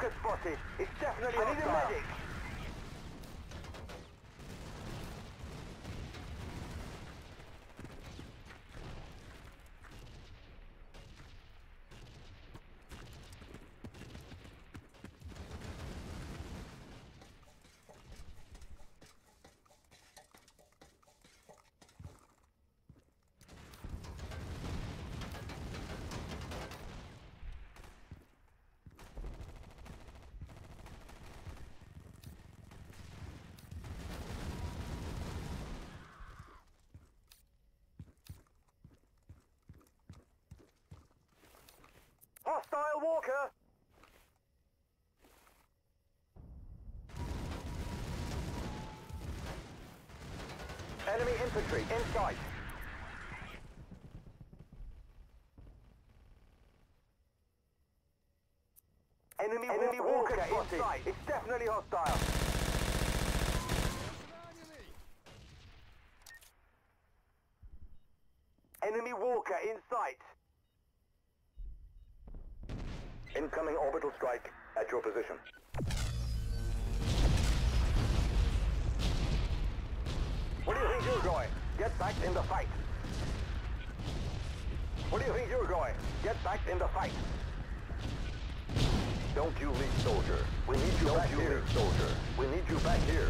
walker spotted. It's definitely I need a medic. Hostile walker! Enemy infantry in sight. Enemy, Enemy walker, walker in sight. It's definitely hostile. Enemy walker in sight. Incoming orbital strike at your position. Back in the fight. What do you think you're going? Get back in the fight. Don't you leave, soldier. We need you Don't back you here, leave. soldier. We need you back here.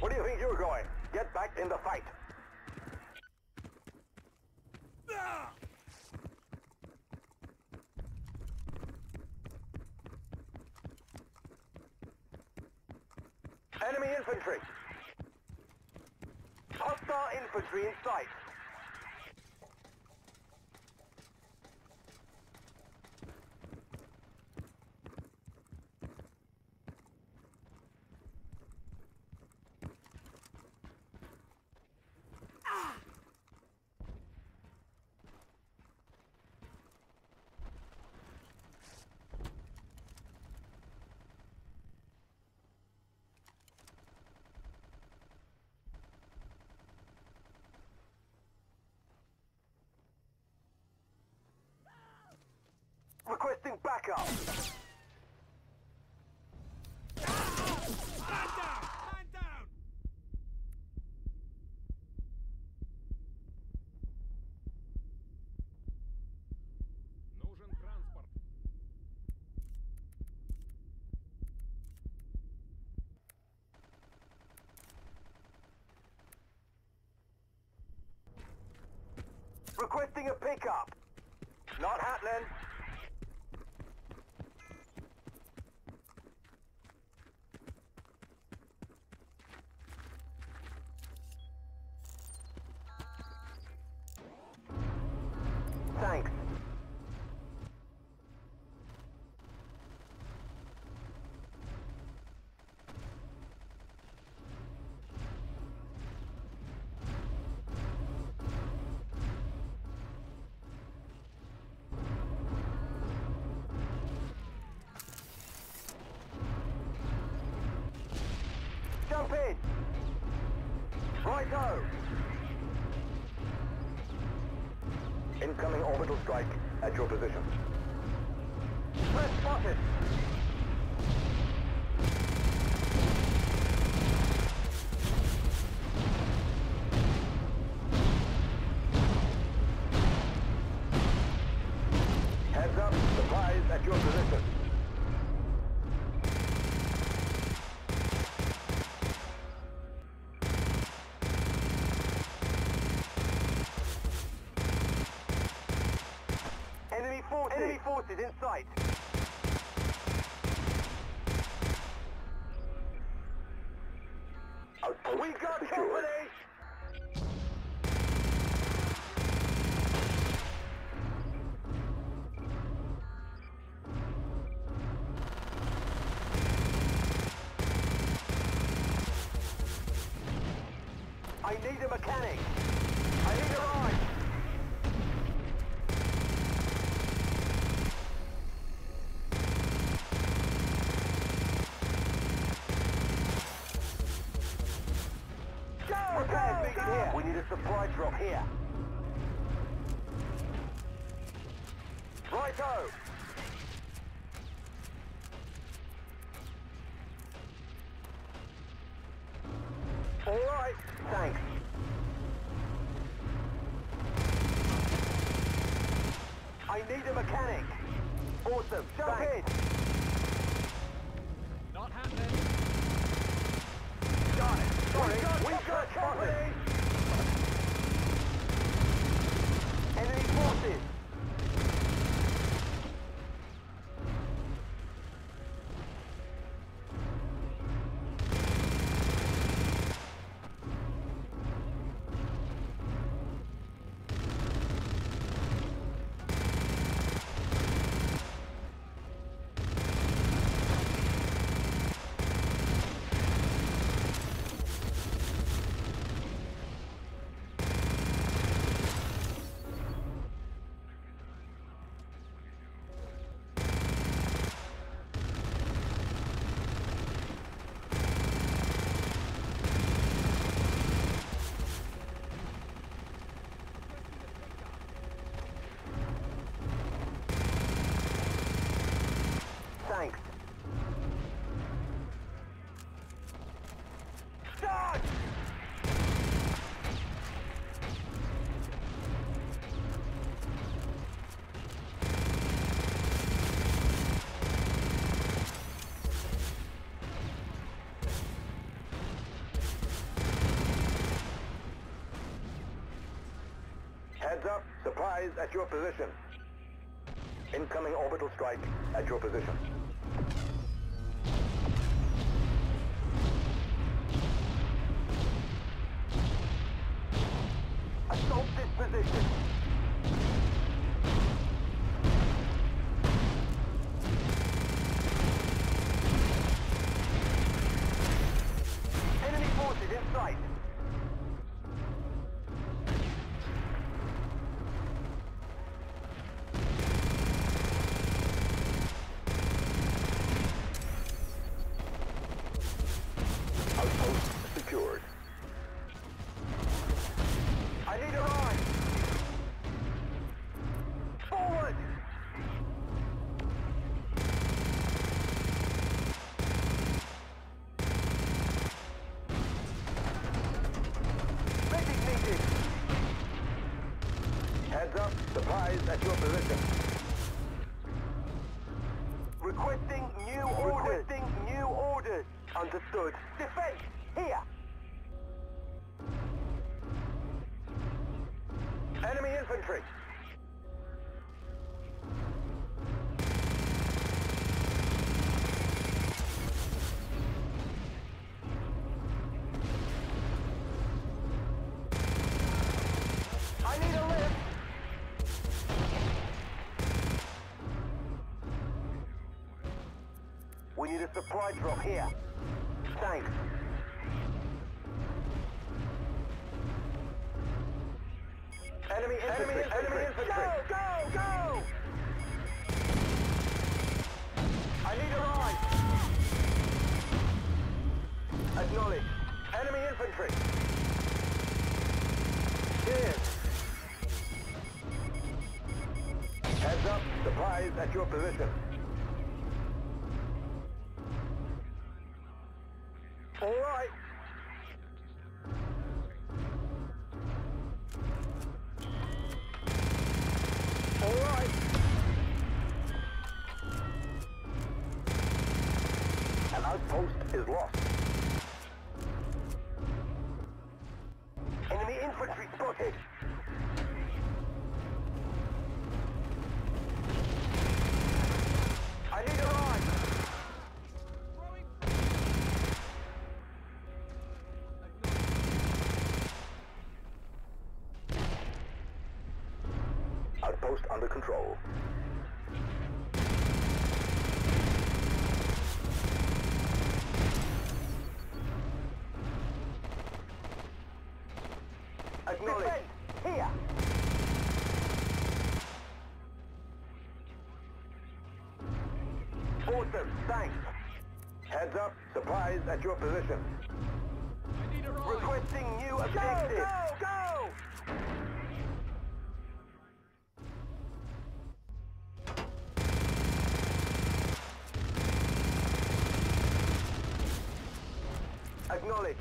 What do you think you're going? Get back in the fight. Enemy infantry! Hostile infantry in sight! Requesting backup! Man down! Man down! Нужен транспорт. Requesting a pickup! Not happening! Righto! Incoming orbital strike at your position. Threat spotted! Heads up, supplies at your position. A supply drop here. Righto! All right, thanks. I need a mechanic. Awesome, jump Thanks. in. Heads up, supplies at your position. Incoming orbital strike at your position. We need a supply drop here. Thanks. Enemy infantry! Enemy! Enemy infantry. Go! Go! Go! I need a ride! Acknowledge. Enemy infantry! Cheers! Heads up, supplies at your position. Outpost is lost. Enemy infantry spotted. Thanks. Heads up. Supplies at your position. I need a ride. Requesting new objective. Go, go, go! Acknowledged.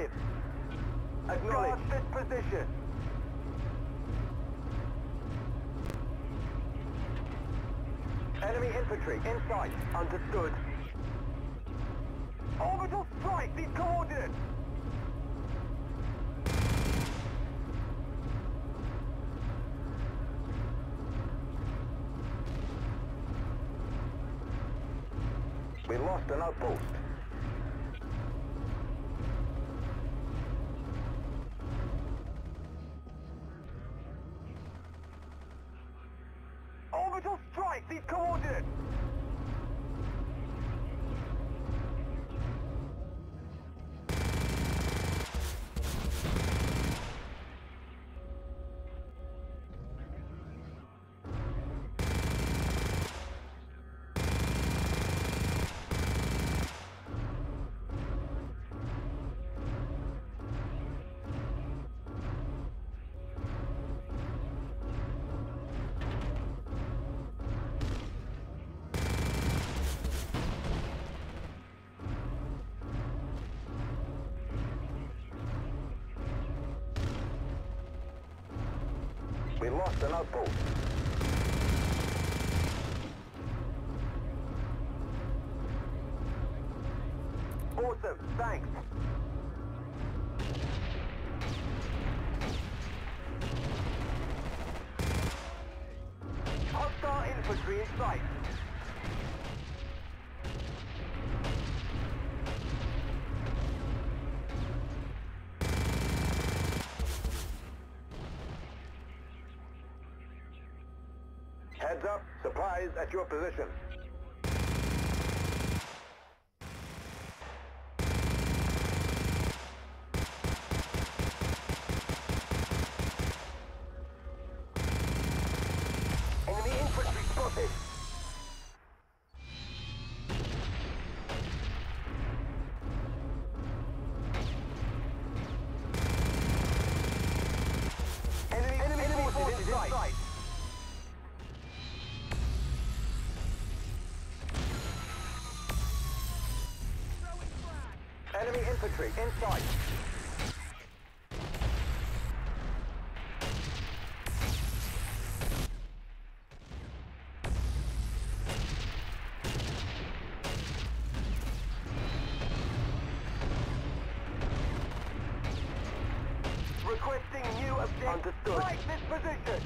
Objective. Acknowledge this position. Enemy infantry in sight. Understood. Orbital strike these coordinates. We lost an outpost. Lost an outpost. Your position. Enemy infantry spotted. Enemy, enemy, enemy forces in sight. Enemy infantry in sight. Requesting new objective. Understood. Strike this position.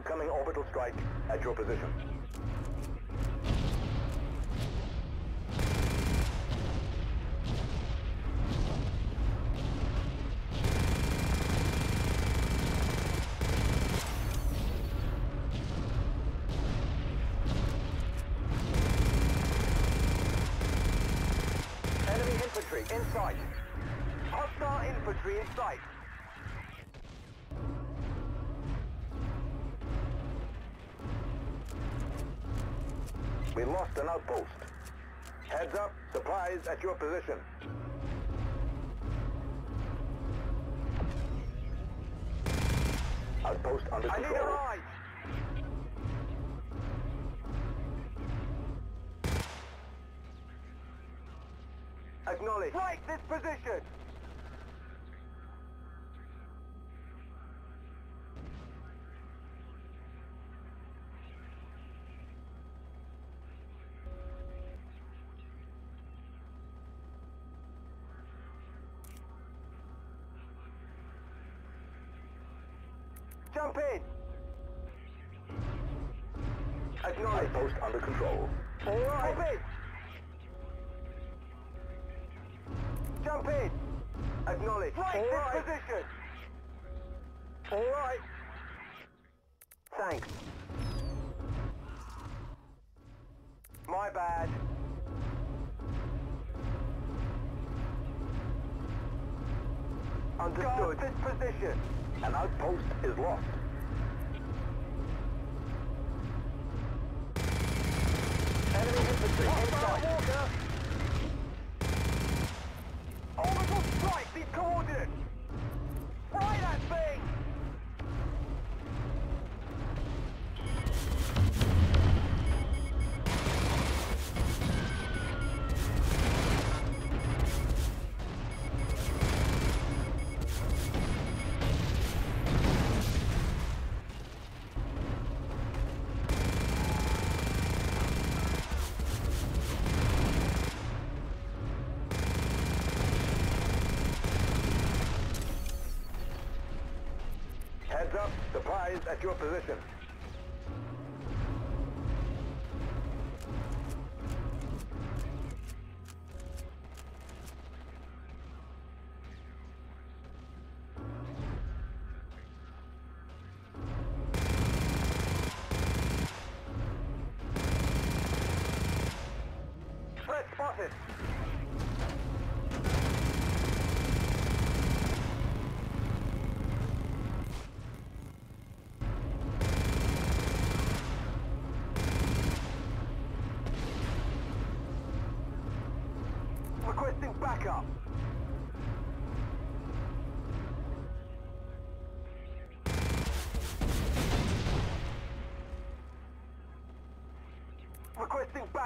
Incoming orbital strike at your position. We lost an outpost. Heads up, supplies at your position. Outpost under control. I need a ride! Acknowledge. Strike this position! Acknowledge. Post under control. All right. Jump in! Jump in! Acknowledge. Right All this right. position! All right. Thanks. My bad. Understood. Guard this position. An outpost is lost. Enemy infantry inside. Orbital strike these coordinates! At your position.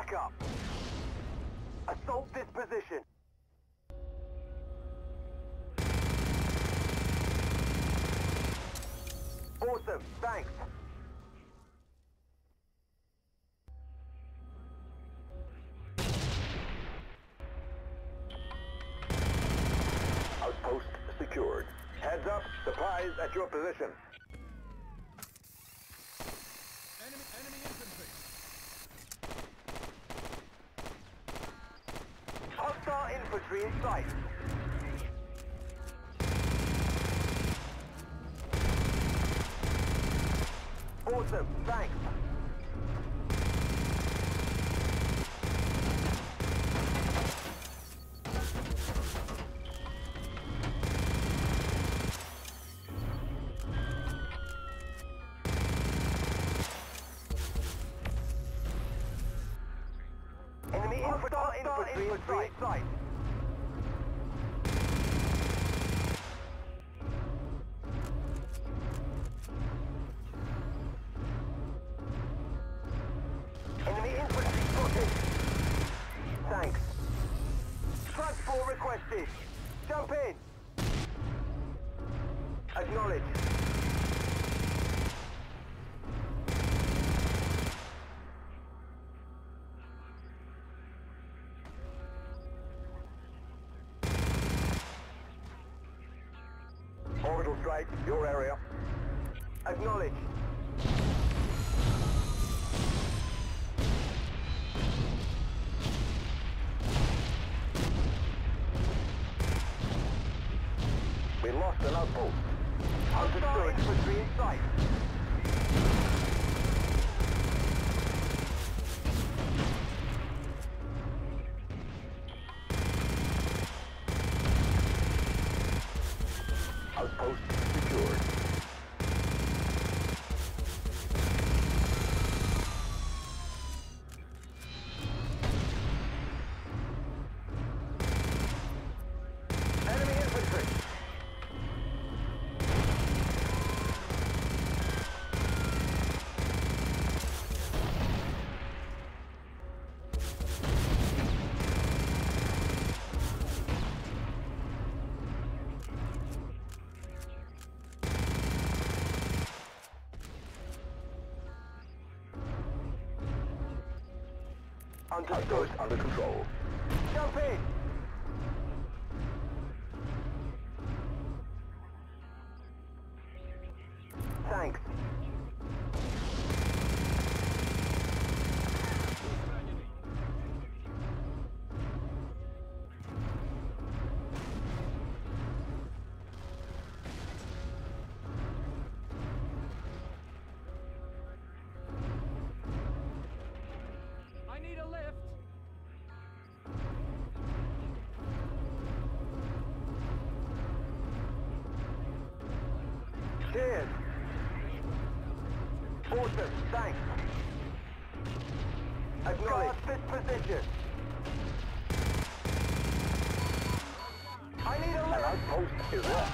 Requesting backup. Assault this position. Awesome, thanks. Outpost secured. Heads up, supplies at your position. Enemy, enemy infantry. Hostile infantry in sight. Awesome, thanks. Acknowledge. strike, your area. Acknowledge. Understood. under control. Position. I need a lift. Outpost is lost.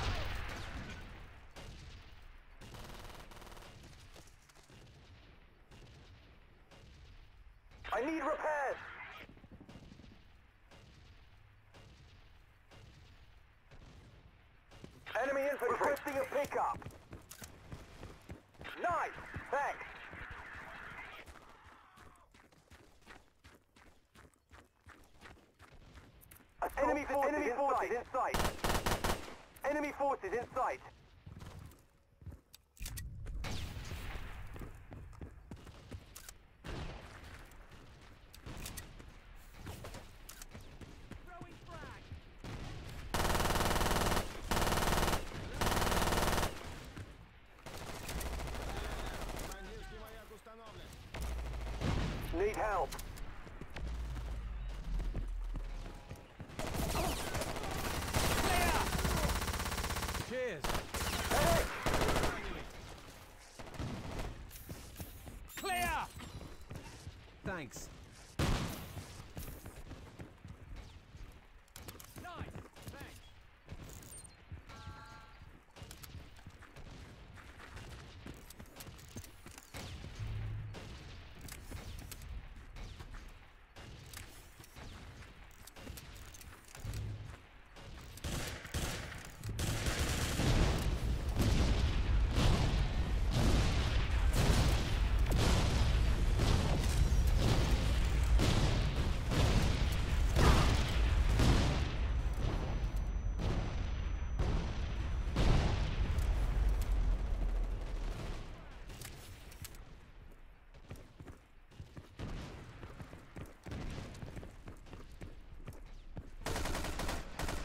I need repairs. Enemy infantry. Requesting a pickup. Nice. Thanks. Enemy forces, in sight. Enemy forces in sight.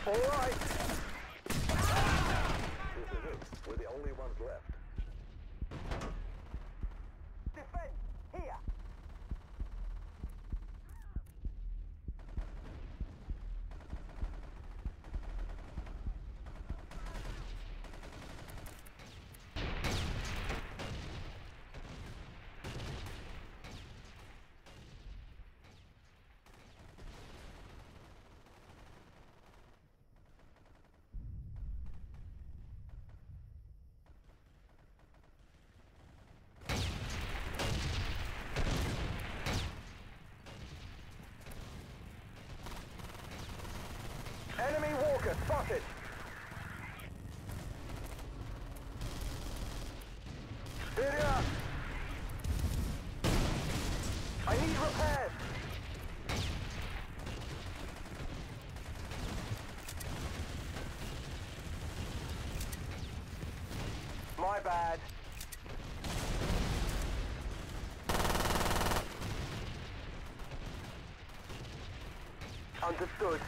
All right. This is it. We're the only ones left. Defend! Here! Enemy walker spotted! Syria! I need repairs! My bad. Understood.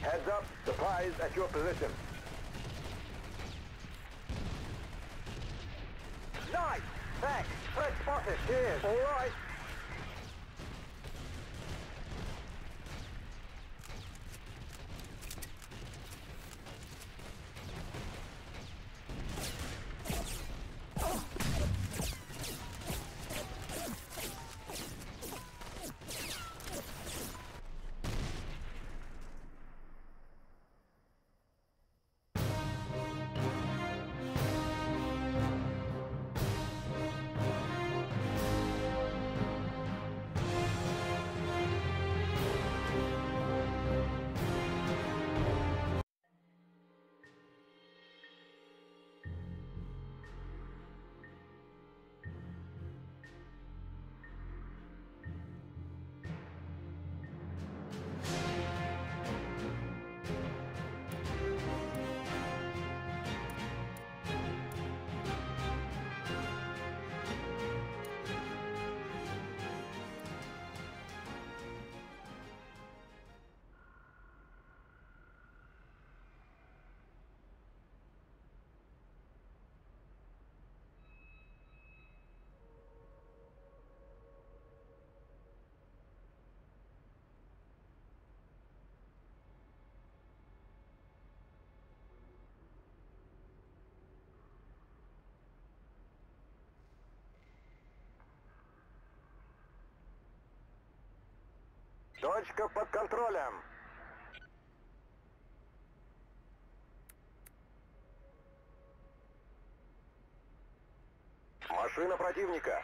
Heads up, supplies at your position. Nice! Thanks! Threat spotted! Cheers! Alright! Точка под контролем. Машина противника.